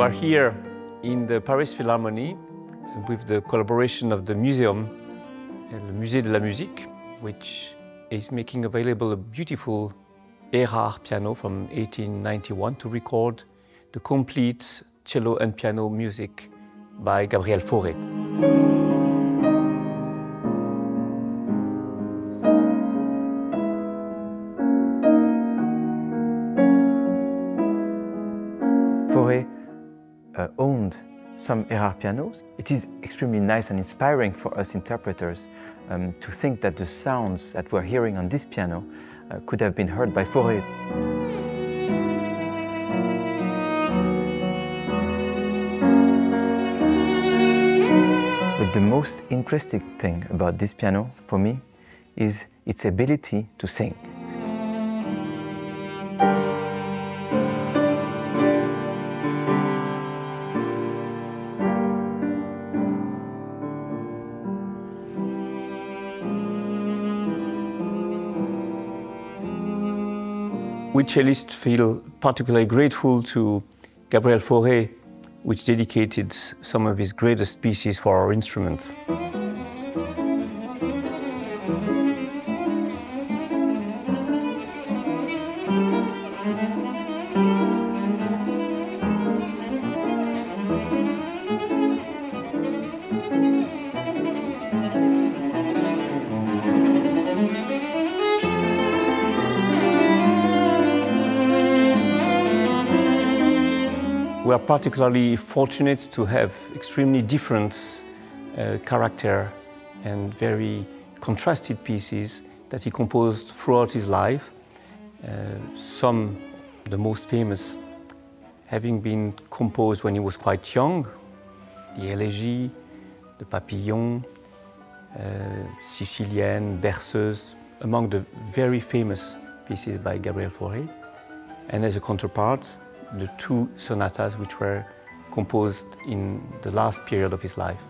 We're here in the Paris Philharmonie with the collaboration of the museum, uh, the Musée de la Musique, which is making available a beautiful Erard piano from 1891 to record the complete cello and piano music by Gabriel Fauré. Fauré uh, owned some Erard pianos. It is extremely nice and inspiring for us interpreters um, to think that the sounds that we're hearing on this piano uh, could have been heard by Fauré. But the most interesting thing about this piano, for me, is its ability to sing. We cellists feel particularly grateful to Gabriel Fauré, which dedicated some of his greatest pieces for our instrument. We are particularly fortunate to have extremely different uh, character and very contrasted pieces that he composed throughout his life. Uh, some, the most famous, having been composed when he was quite young, the Elegy, the Papillon, uh, Sicilienne, Berceuse, among the very famous pieces by Gabriel Fauré. And as a counterpart, the two sonatas which were composed in the last period of his life.